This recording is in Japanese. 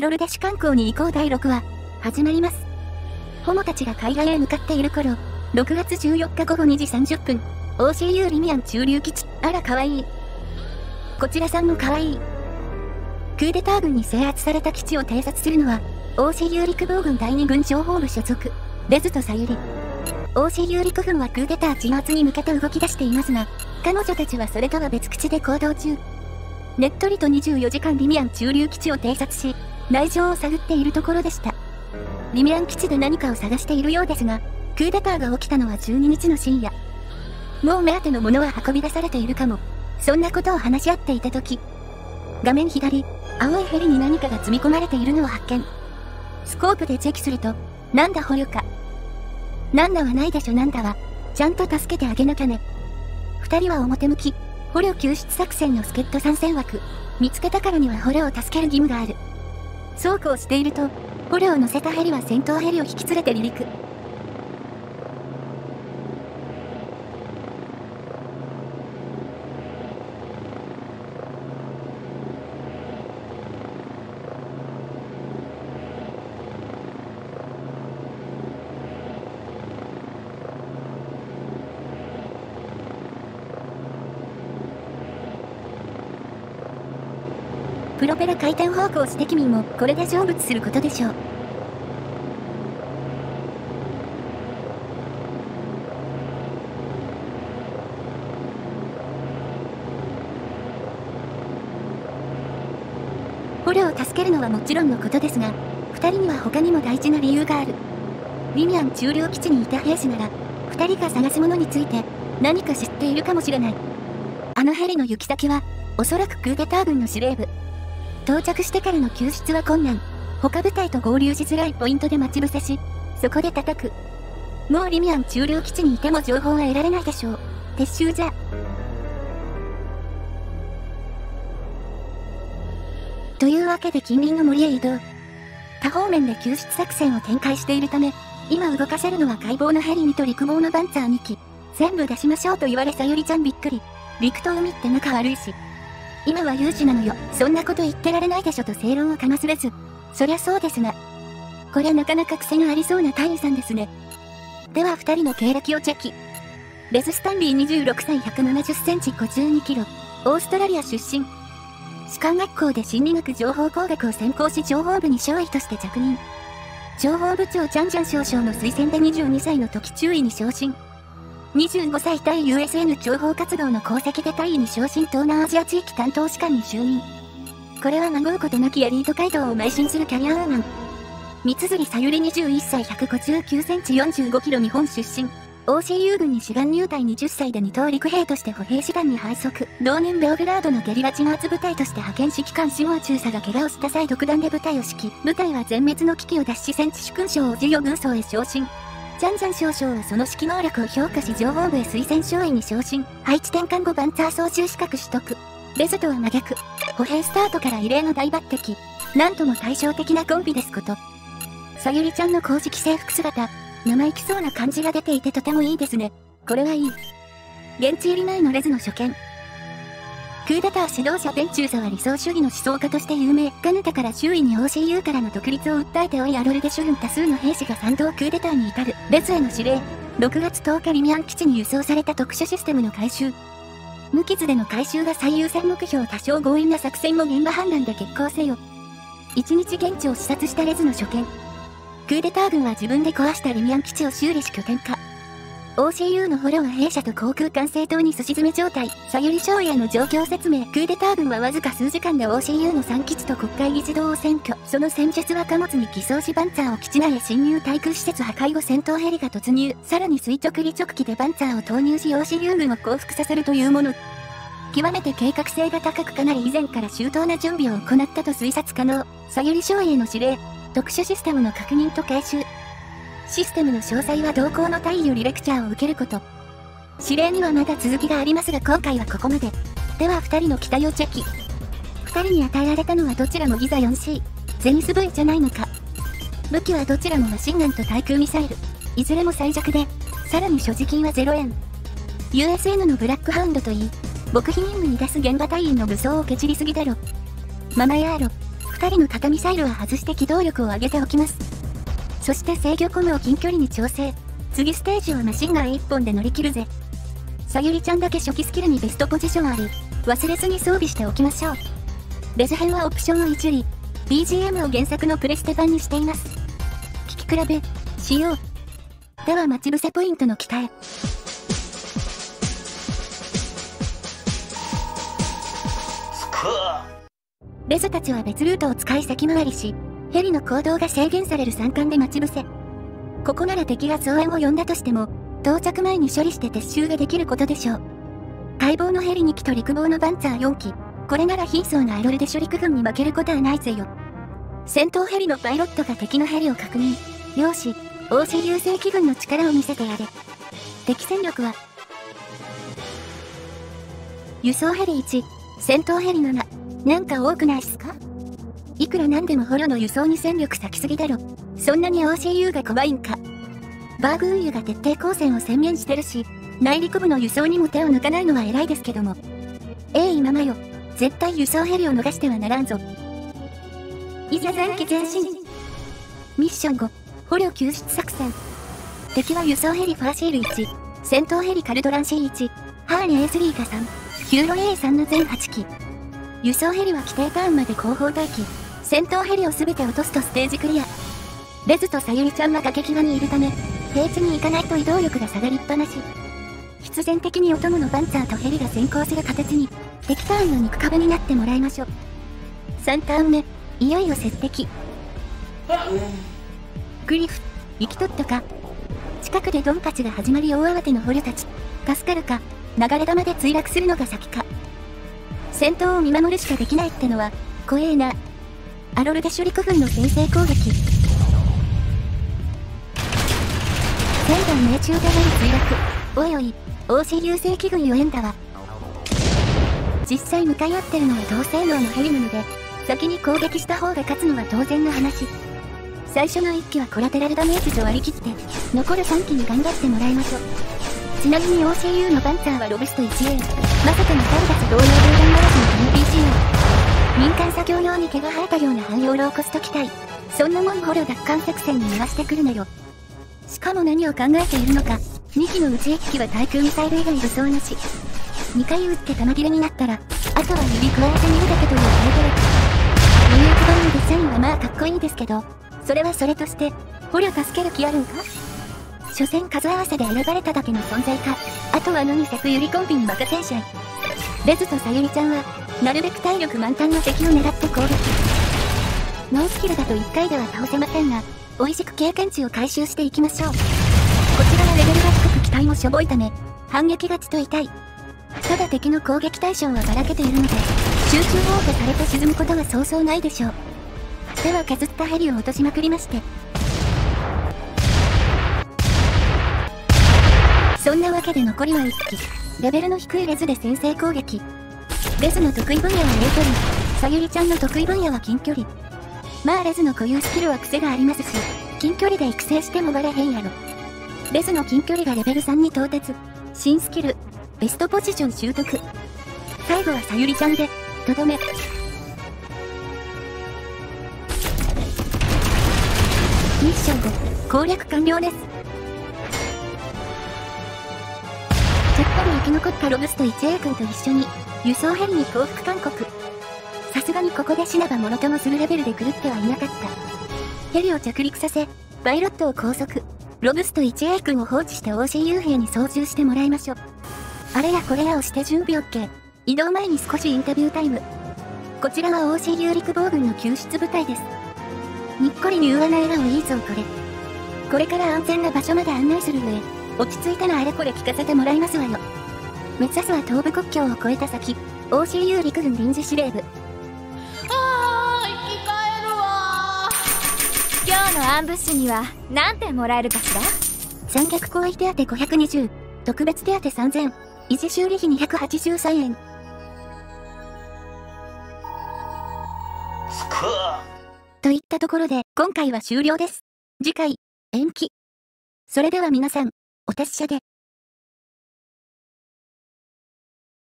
ロルで主観光に行こう第6話、始まります。ホモたちが海岸へ向かっている頃、6月14日午後2時30分、OCU リミアン中流基地、あら可愛い。こちらさんも可愛い。クーデター軍に制圧された基地を偵察するのは、OCU 陸防軍第2軍情報部所属、レズとサユリ。OCU 陸軍はクーデター鎮圧に向けて動き出していますが、彼女たちはそれとは別口で行動中。ねっとりと24時間リミアン中流基地を偵察し、内情を探っているところでした。リミアン基地で何かを探しているようですが、クーデターが起きたのは12日の深夜。もう目当てのものは運び出されているかも。そんなことを話し合っていた時、画面左、青いヘリに何かが積み込まれているのを発見。スコープでチェキすると、なんだ捕虜か。なんだはないでしょなんだは、ちゃんと助けてあげなきゃね。二人は表向き、捕虜救出作戦の助っ人参戦枠。見つけたからには捕虜を助ける義務がある。そうこうしていると、捕虜を乗せたヘリは戦闘ヘリを引き連れて離陸。プロペラ回転方向指摘民もこれで成仏することでしょう。捕虜を助けるのはもちろんのことですが、二人には他にも大事な理由がある。リミアン中量基地にいた兵士なら、二人が探すものについて何か知っているかもしれない。あのヘリの行き先は、おそらくクーデター軍の司令部。到着してからの救出は困難。他部隊と合流しづらいポイントで待ち伏せし、そこで叩く。もうリミアン中量基地にいても情報は得られないでしょう。撤収じゃ。というわけで近隣の森へ移動。多方面で救出作戦を展開しているため、今動かせるのは解剖のヘリ2と陸防のバンツァー2機。全部出しましょうと言われさゆりちゃんびっくり。陸と海って仲悪いし。今は有事なのよ。そんなこと言ってられないでしょと正論をかますれず。そりゃそうですが。こりゃなかなか癖がありそうな大尉さんですね。では二人の経歴をチェキ。レズ・スタンリー26歳170センチ52キロ。オーストラリア出身。士官学校で心理学情報工学を専攻し情報部に少尉として着任。情報部長チャンジャン少将の推薦で22歳の時中尉に昇進。25歳対 USN 情報活動の功績で大尉に昇進東南アジア地域担当士官に就任。これは孫うことなきエリート街道を邁進するキャリアウーマン。三辻さゆり21歳159センチ45キロ日本出身。OCU 軍に志願入隊20歳で二等陸兵として歩兵師団に配属。同年ベオグラードのゲリラ鎮圧部隊として派遣指揮官志望中佐が怪我をした際独断で部隊を指揮。部隊は全滅の危機を脱し戦地主勲章を授与軍曹へ昇進。ジャンジャン少将はその指揮能力を評価し情報部へ推薦少尉に昇進。配置転換後バンツァー操縦資格取得。レズとは真逆。歩兵スタートから異例の大抜擢。なんとも対照的なコンビですこと。さゆりちゃんの公式制服姿、生意気そうな感じが出ていてとてもいいですね。これはいい。現地入り前のレズの初見。クーデター指導者ペンチューザは理想主義の思想家として有名。ガヌタから周囲に OCU からの独立を訴えておいアロルで主軍多数の兵士が賛同クーデターに至る。レズへの指令。6月10日リミアン基地に輸送された特殊システムの回収。無傷での回収が最優先目標多少強引な作戦も現場判断で決行せよ。一日現地を視察したレズの初見。クーデター軍は自分で壊したリミアン基地を修理し拠点化。OCU の捕虜は弊社と航空管制塔にすし詰め状態。さゆり少尉への状況説明。クーデター軍はわずか数時間で OCU の3基地と国会議事堂を占拠。その戦術は貨物に偽装しバンツァーを基地内へ侵入対空施設破壊後戦闘ヘリが突入。さらに垂直離直機でバンツァーを投入し OCU 軍を降伏させるというもの。極めて計画性が高くかなり以前から周到な準備を行ったと推察可能。さゆり少尉への指令。特殊システムの確認と回収。システムの詳細は同行の大尉よりレクチャーを受けること。指令にはまだ続きがありますが今回はここまで。では二人の機体をチェキ。二人に与えられたのはどちらもギザ 4C。ゼニス V じゃないのか。武器はどちらもマシンガンと対空ミサイル。いずれも最弱で、さらに所持金は0円。USN のブラックハウンドといい、極秘任務に出す現場隊員の武装をケチりすぎだろ。ママヤーロ。2人の型ミサイルは外して機動力を上げておきます。そして制御コムを近距離に調整。次ステージはマシンガン1本で乗り切るぜ。さゆりちゃんだけ初期スキルにベストポジションあり、忘れずに装備しておきましょう。レズ編はオプションをいじり、BGM を原作のプレステ版にしています。聞き比べ、しよう。では待ち伏せポイントの機械。レズたちは別ルートを使い先回りし、ヘリの行動が制限される山間で待ち伏せ。ここなら敵が増援を呼んだとしても、到着前に処理して撤収ができることでしょう。待望のヘリ2機と陸望のバンツァー4機。これなら貧相なアロルで処理区軍に負けることはないぜよ。戦闘ヘリのパイロットが敵のヘリを確認。よし、王子優勢機軍の力を見せてやれ。敵戦力は、輸送ヘリ1、戦闘ヘリ7。なんか多くないっすか？いくらなんでも捕虜の輸送に戦力割きすぎだろ。そんなに OCU が怖いんか。バーグ運輸が徹底抗戦を宣言してるし、内陸部の輸送にも手を抜かないのは偉いですけども。ええ今まよ。絶対輸送ヘリを逃してはならんぞ。いざ前期前進。ミッション5、捕虜救出作戦。敵は輸送ヘリファーシール1、戦闘ヘリカルドラン C1、ハーネ A3 が3、ヒューロ A3 の全8機。輸送ヘリは規定ターンまで後方待機。戦闘ヘリを全て落とすとステージクリア。レズとさゆりちゃんが崖際にいるため、平地に行かないと移動力が下がりっぱなし。必然的にお供のバンツァーとヘリが先行する形に、敵ターンの肉壁になってもらいましょう。3ターン目、いよいよ接敵。グリフ、生きとったか？近くでドンパチが始まり大慌ての捕虜たち。助かるか、流れ弾で墜落するのが先か。戦闘を見守るしかできないってのは、怖えな。アロルデシュリク軍の先制攻撃。仙台命中でなる墜落。おいおい、OC 優勢機軍よえんだわ。実際向かい合ってるのは同性能のヘリなので、先に攻撃した方が勝つのは当然の話。最初の1機はコラテラルダメージと割り切って、残る3機に頑張ってもらいましょう。ちなみに OCU のパンツァーはロブスト 1A。まさかの3月同様砲弾ガ作業用に毛が生えたような汎用ローコスト機体。そんなもん捕虜奪還作戦に回してくるのよ。しかも何を考えているのか、2機のうち1機は対空ミサイル以外武装なし。2回撃って弾切れになったら、あとは指加えてみるだけというタイトル。入役版のデザインはまあかっこいいですけど、それはそれとして、捕虜助ける気あるんか？所詮数合わせで選ばれただけの存在か。あとは野に咲くゆりコンビに任せんしゃい。レズとさゆりちゃんは、なるべく体力満タンの敵を狙って攻撃。ノースキルだと1回では倒せませんが、美味しく経験値を回収していきましょう。こちらはレベルが低く機体もしょぼいため、反撃勝ちと痛い。ただ敵の攻撃対象はばらけているので、集中砲火されて沈むことはそうそうないでしょう。では削ったヘリを落としまくりまして。そんなわけで残りは1機。レベルの低いレズで先制攻撃。レズの得意分野は遠距離。さゆりちゃんの得意分野は近距離。まあレズの固有スキルは癖がありますし、近距離で育成してもバレへんやろ。レズの近距離がレベル3に到達。新スキル、ベストポジション習得。最後はさゆりちゃんで、とどめ。ミッション5、攻略完了です。ちゃっかり生き残ったロブスト 1A 君と一緒に、輸送ヘリに降伏勧告。さすがにここで死なばもろともするレベルで狂ってはいなかった。ヘリを着陸させ、パイロットを拘束。ロブスト 1A 君を放置して OCU 兵に操縦してもらいましょう。あれやこれやをして準備 OK。移動前に少しインタビュータイム。こちらは OCU 陸防軍の救出部隊です。にっこり柔和な笑顔いいぞこれ。これから安全な場所まで案内する上、落ち着いたらあれこれ聞かせてもらいますわよ。目指すは東部国境を越えた先、OCU 陸軍臨時司令部。あー、生き返るわ今日のアンブッシュには何点もらえるかしら？残虐行為手当520、特別手当3000、維持修理費283円。といったところで、今回は終了です。次回、延期。それでは皆さん、お達者で。